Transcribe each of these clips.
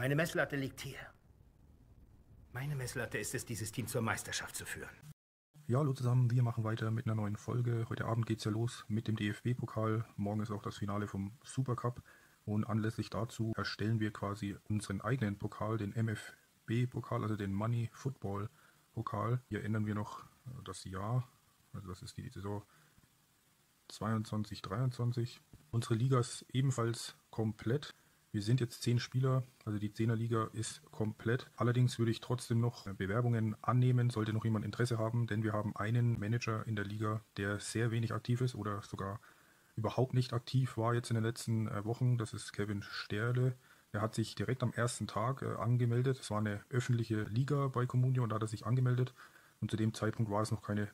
Meine Messlatte liegt hier. Meine Messlatte ist es, dieses Team zur Meisterschaft zu führen. Ja, hallo zusammen, wir machen weiter mit einer neuen Folge. Heute Abend geht es ja los mit dem DFB-Pokal. Morgen ist auch das Finale vom Supercup. Und anlässlich dazu erstellen wir quasi unseren eigenen Pokal, den MFB-Pokal, also den Money Football Pokal. Hier ändern wir noch das Jahr, also das ist die Saison 22, 23. Unsere Liga ist ebenfalls komplett. Wir sind jetzt zehn Spieler, also die Zehnerliga ist komplett. Allerdings würde ich trotzdem noch Bewerbungen annehmen, sollte noch jemand Interesse haben, denn wir haben einen Manager in der Liga, der sehr wenig aktiv ist oder sogar überhaupt nicht aktiv war jetzt in den letzten äh, Wochen. Das ist Kevin Sterle. Er hat sich direkt am ersten Tag äh, angemeldet. Es war eine öffentliche Liga bei Comunio und da hat er sich angemeldet. Und zu dem Zeitpunkt war es noch keine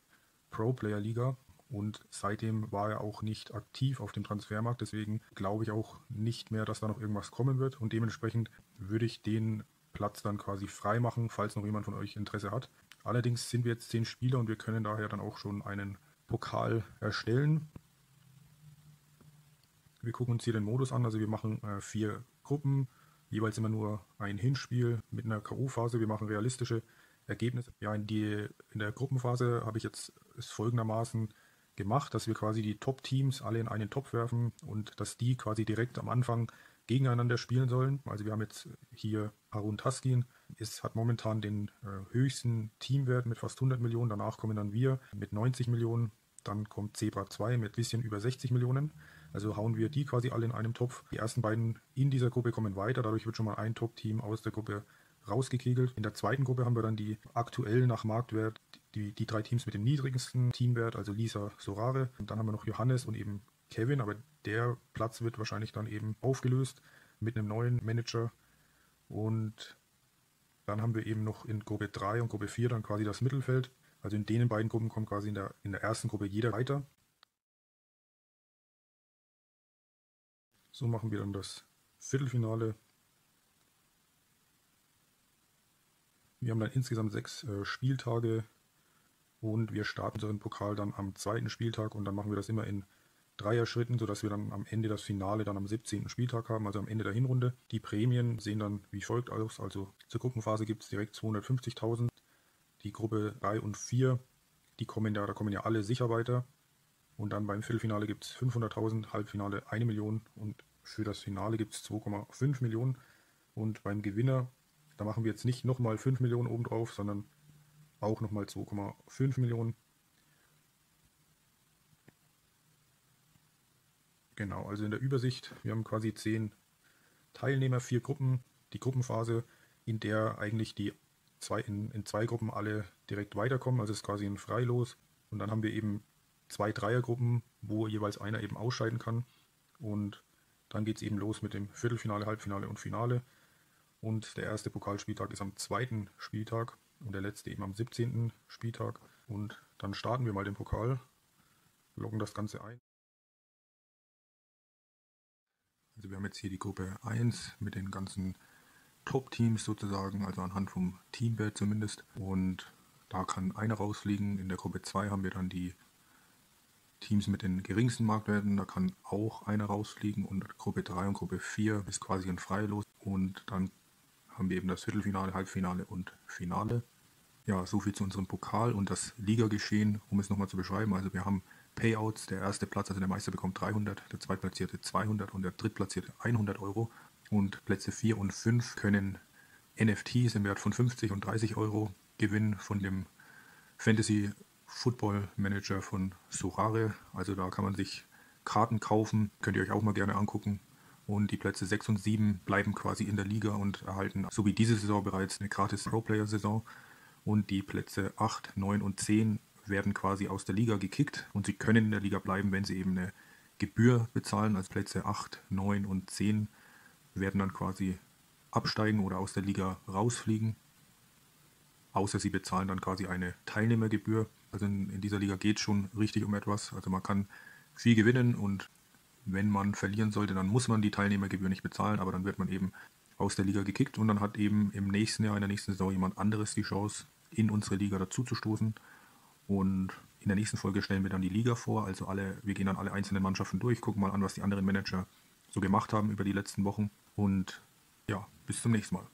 Pro-Player-Liga. Und seitdem war er auch nicht aktiv auf dem Transfermarkt. Deswegen glaube ich auch nicht mehr, dass da noch irgendwas kommen wird. Und dementsprechend würde ich den Platz dann quasi frei machen, falls noch jemand von euch Interesse hat. Allerdings sind wir jetzt zehn Spieler und wir können daher dann auch schon einen Pokal erstellen. Wir gucken uns hier den Modus an. Also wir machen äh, vier Gruppen, jeweils immer nur ein Hinspiel mit einer K.O.-Phase. Wir machen realistische Ergebnisse. Ja, in, die, in der Gruppenphase habe ich jetzt es folgendermaßen gemacht, dass wir quasi die Top-Teams alle in einen Topf werfen und dass die quasi direkt am Anfang gegeneinander spielen sollen. Also wir haben jetzt hier Harun Taskin, es hat momentan den äh, höchsten Teamwert mit fast 100 Millionen. Danach kommen dann wir mit 90 Millionen. Dann kommt Zebra 2 mit bisschen über 60 Millionen. Also hauen wir die quasi alle in einem Topf. Die ersten beiden in dieser Gruppe kommen weiter. Dadurch wird schon mal ein Top-Team aus der Gruppe rausgekegelt. In der zweiten Gruppe haben wir dann die aktuell nach Marktwert die, die drei Teams mit dem niedrigsten Teamwert, also Lisa Sorare. Und dann haben wir noch Johannes und eben Kevin, aber der Platz wird wahrscheinlich dann eben aufgelöst mit einem neuen Manager. Und dann haben wir eben noch in Gruppe 3 und Gruppe 4 dann quasi das Mittelfeld. Also in denen beiden Gruppen kommt quasi in der, in der ersten Gruppe jeder weiter. So machen wir dann das Viertelfinale. Wir haben dann insgesamt sechs äh, Spieltage und wir starten unseren Pokal dann am zweiten Spieltag und dann machen wir das immer in Dreier-Schritten, sodass wir dann am Ende das Finale dann am 17. Spieltag haben, also am Ende der Hinrunde. Die Prämien sehen dann wie folgt aus. Also zur Gruppenphase gibt es direkt 250.000. Die Gruppe 3 und 4, die kommen ja, da kommen ja alle sicher weiter. Und dann beim Viertelfinale gibt es 500.000, Halbfinale 1 Million und für das Finale gibt es 2,5 Millionen. Und beim Gewinner, da machen wir jetzt nicht nochmal 5 Millionen obendrauf, sondern auch nochmal 2,5 Millionen. Genau, also in der Übersicht, wir haben quasi 10 Teilnehmer, vier Gruppen. Die Gruppenphase, in der eigentlich die zwei, in, in zwei Gruppen alle direkt weiterkommen, also es ist quasi ein Freilos. Und dann haben wir eben zwei Dreiergruppen, wo jeweils einer eben ausscheiden kann. Und dann geht es eben los mit dem Viertelfinale, Halbfinale und Finale. Und der erste Pokalspieltag ist am zweiten Spieltag und der letzte eben am 17. Spieltag. Und dann starten wir mal den Pokal, loggen das Ganze ein. Also wir haben jetzt hier die Gruppe 1 mit den ganzen Top-Teams sozusagen, also anhand vom Teamwert zumindest. Und da kann einer rausfliegen. In der Gruppe 2 haben wir dann die Teams mit den geringsten Marktwerten, da kann auch einer rausfliegen und Gruppe 3 und Gruppe 4 ist quasi ein Freilos und dann haben wir eben das Viertelfinale, Halbfinale und Finale. Ja, soviel zu unserem Pokal und das Ligageschehen, um es nochmal zu beschreiben. Also wir haben Payouts, der erste Platz, also der Meister bekommt 300, der zweitplatzierte 200 und der drittplatzierte 100 Euro. Und Plätze 4 und 5 können NFTs im Wert von 50 und 30 Euro gewinnen von dem Fantasy Football Manager von Sorare. Also da kann man sich Karten kaufen, könnt ihr euch auch mal gerne angucken. Und die Plätze 6 und 7 bleiben quasi in der Liga und erhalten, so wie diese Saison bereits, eine gratis Pro-Player-Saison. Und die Plätze 8, 9 und 10 werden quasi aus der Liga gekickt und sie können in der Liga bleiben, wenn sie eben eine Gebühr bezahlen. Also Plätze 8, 9 und 10 werden dann quasi absteigen oder aus der Liga rausfliegen. Außer sie bezahlen dann quasi eine Teilnehmergebühr. Also in, in dieser Liga geht es schon richtig um etwas. Also man kann viel gewinnen und wenn man verlieren sollte, dann muss man die Teilnehmergebühr nicht bezahlen, aber dann wird man eben aus der Liga gekickt und dann hat eben im nächsten Jahr, in der nächsten Saison jemand anderes die Chance, in unsere Liga dazuzustoßen. Und in der nächsten Folge stellen wir dann die Liga vor. Also alle, wir gehen dann alle einzelnen Mannschaften durch, gucken mal an, was die anderen Manager so gemacht haben über die letzten Wochen. Und Ja, bis zum nächsten Mal.